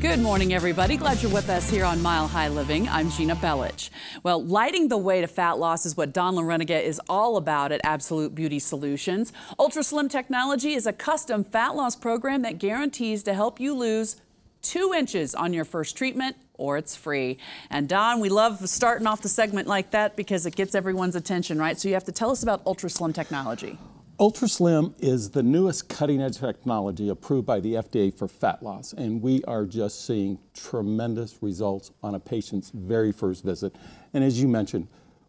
Good morning, everybody. Glad you're with us here on Mile High Living. I'm Gina Bellich. Well, lighting the way to fat loss is what Don LaRenega is all about at Absolute Beauty Solutions. Ultra Slim Technology is a custom fat loss program that guarantees to help you lose two inches on your first treatment or it's free. And Don, we love starting off the segment like that because it gets everyone's attention, right? So you have to tell us about Ultra Slim Technology. UltraSlim is the newest cutting edge technology approved by the FDA for fat loss, and we are just seeing tremendous results on a patient's very first visit. And as you mentioned,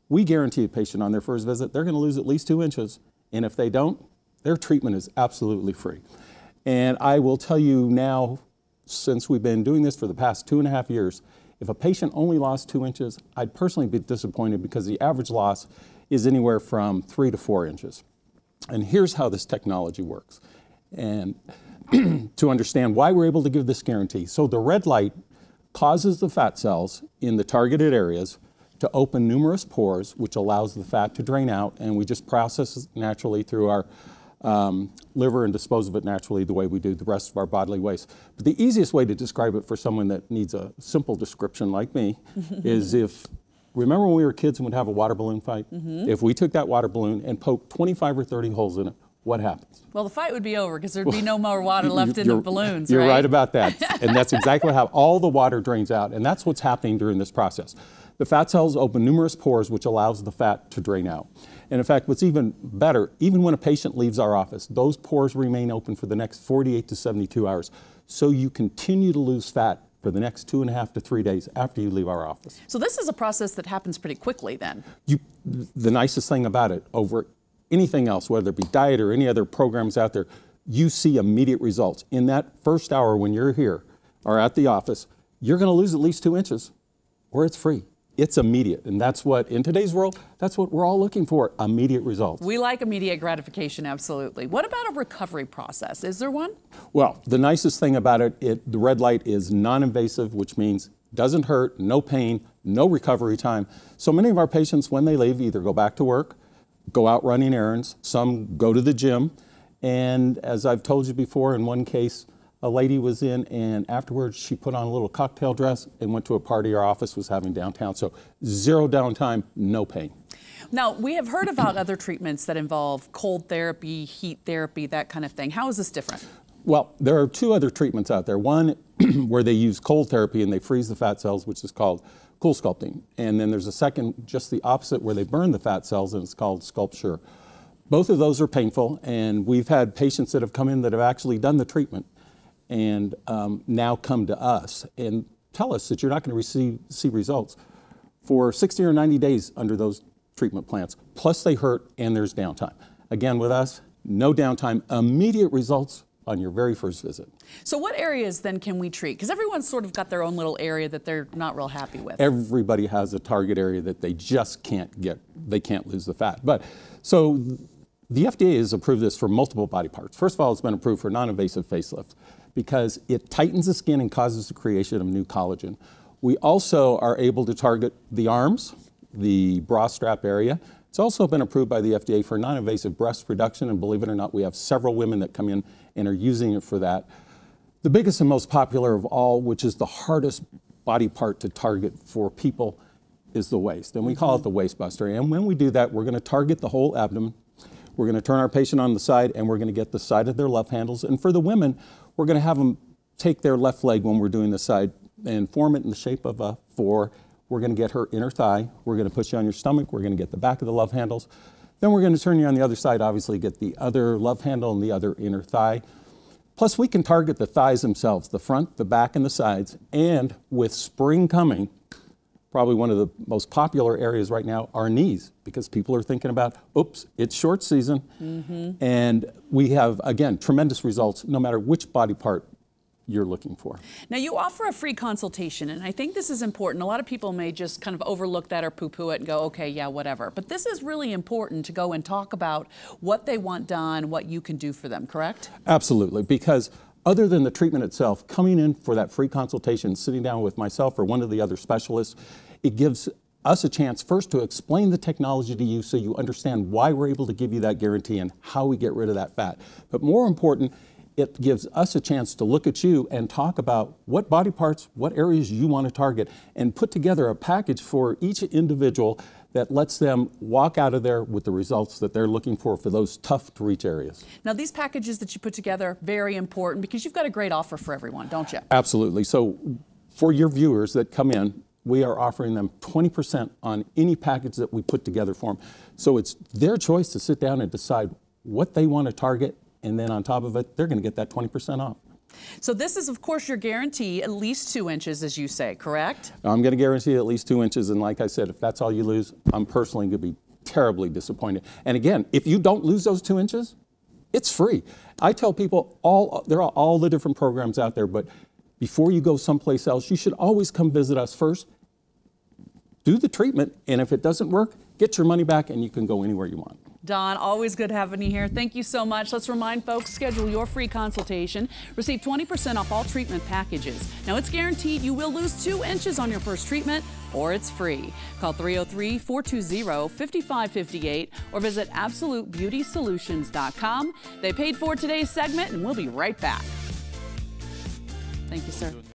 we guarantee a patient on their first visit they're going to lose at least two inches, and if they don't, their treatment is absolutely free. And I will tell you now, since we've been doing this for the past two and a half years, if a patient only lost two inches, I'd personally be disappointed because the average loss is anywhere from three to four inches. And here's how this technology works. And to understand why we're able to give this guarantee. So the red light causes the fat cells in the targeted areas to open numerous pores, which allows the fat to drain out, and we just process it naturally through our um, liver and dispose of it naturally the way we do the rest of our bodily waste. But the easiest way to describe it for someone that needs a simple description like me is if Remember when we were kids and would have a water balloon fight? Mm-hmm. If we took that water balloon and poked 25 or 30 holes in it, what happens? Well, the fight would be over because there'd be no more water left in the balloons. You're right? right about that. and that's exactly how all the water drains out. And that's what's happening during this process. The fat cells open numerous pores, which allows the fat to drain out. And in fact, what's even better, even when a patient leaves our office, those pores remain open for the next 48 to 72 hours. So you continue to lose fat for the next two and a half to three days after you leave our office. So this is a process that happens pretty quickly then. You, the nicest thing about it over anything else, whether it be diet or any other programs out there, you see immediate results. In that first hour when you're here or at the office, you're going to lose at least two inches or it's free it's immediate. And that's what, in today's world, that's what we're all looking for immediate results. We like immediate gratification, absolutely. What about a recovery process? Is there one? Well, the nicest thing about it, it the red light is non invasive, which means doesn't hurt, no pain, no recovery time. So many of our patients, when they leave, either go back to work, go out running errands, some go to the gym. And as I've told you before, in one case, a lady was in, and afterwards she put on a little cocktail dress and went to a party our office was having downtown. So zero downtime, no pain. Now, we have heard about other treatments that involve cold therapy, heat therapy, that kind of thing. How is this different? Well, there are two other treatments out there. One where they use cold therapy and they freeze the fat cells, which is called CoolSculpting. And then there's a second, just the opposite, where they burn the fat cells and it's called SculpSure. Both of those are painful, and we've had patients that have come in that have actually done the treatment and um, now come to us and tell us that you're not going to receive see results for 60 or 90 days under those treatment plans. Plus, they hurt and there's downtime. Again, with us, no downtime, immediate results on your very first visit. So, what areas then can we treat? Because everyone's sort of got their own little area that they're not real happy with. Everybody has a target area that they just can't get, they can't lose the fat. But so the FDA has approved this for multiple body parts. First of all, it's been approved for non invasive facelifts because it tightens the skin and causes the creation of new collagen. We also are able to target the arms, the bra strap area. It's also been approved by the FDA for non-invasive breast reduction, and believe it or not, we have several women that come in and are using it for that. The biggest and most popular of all, which is the hardest body part to target for people, is the waist. And we call it the waist buster. And when we do that, we're going to target the whole abdomen. We're going to turn our patient on the side, and we're going to get the side of their love handles. And for the women, we're going to have them take their left leg when we're doing the side and form it in the shape of a four. We're going to get her inner thigh. We're going to put you on your stomach. We're going to get the back of the love handles. Then we're going to turn you on the other side, obviously get the other love handle and the other inner thigh. Plus we can target the thighs themselves, the front, the back, and the sides. And with spring coming, probably one of the most popular areas right now are knees because people are thinking about, oops, it's short season. Mm-hmm. And we have, again, tremendous results no matter which body part you're looking for. Now, you offer a free consultation, and I think this is important. A lot of people may just kind of overlook that or poo poo it and go, okay, yeah, whatever. But this is really important to go and talk about what they want done, what you can do for them, correct? Absolutely, because other than the treatment itself, coming in for that free consultation, sitting down with myself or one of the other specialists, it gives us a chance first to explain the technology to you so you understand why we're able to give you that guarantee and how we get rid of that fat. But more important, it gives us a chance to look at you and talk about what body parts, what areas you want to target, and put together a package for each individual that lets them walk out of there with the results that they're looking for for those tough to reach areas. Now, these packages that you put together, are very important because you've got a great offer for everyone, don't you? Absolutely. So, for your viewers that come in, we are offering them 20% on any package that we put together for them. So, it's their choice to sit down and decide what they want to target, and then on top of it, they're going to get that 20% off. So this is, of course, your guarantee at least two inches, as you say, correct? I'm going to guarantee at least two inches, and like I said, if that's all you lose, I'm personally going to be terribly disappointed. And again, if you don't lose those two inches, it's free. I tell people all there are all the different programs out there, but before you go someplace else, you should always come visit us first. Do the treatment, and if it doesn't work, get your money back, and you can go anywhere you want. Don, always good having you here. Thank you so much. Let's remind folks, schedule your free consultation. Receive 20% off all treatment packages. Now, it's guaranteed you will lose two inches on your first treatment, or it's free. Call 303 420 5558 or visit AbsoluteBeautySolutions.com. They paid for today's segment, and we'll be right back. Thank you, sir.